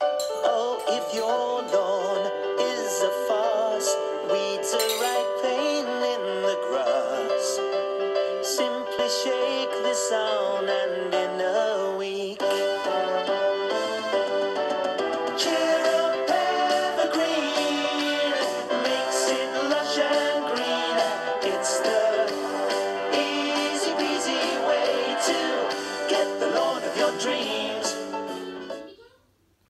Oh, if your lawn is a farce, weeds are ripening in the grass. Simply shake this out, and in a week. Cheer up, evergreen. Makes it lush and green. It's the easy peasy way to get the lawn of your dreams.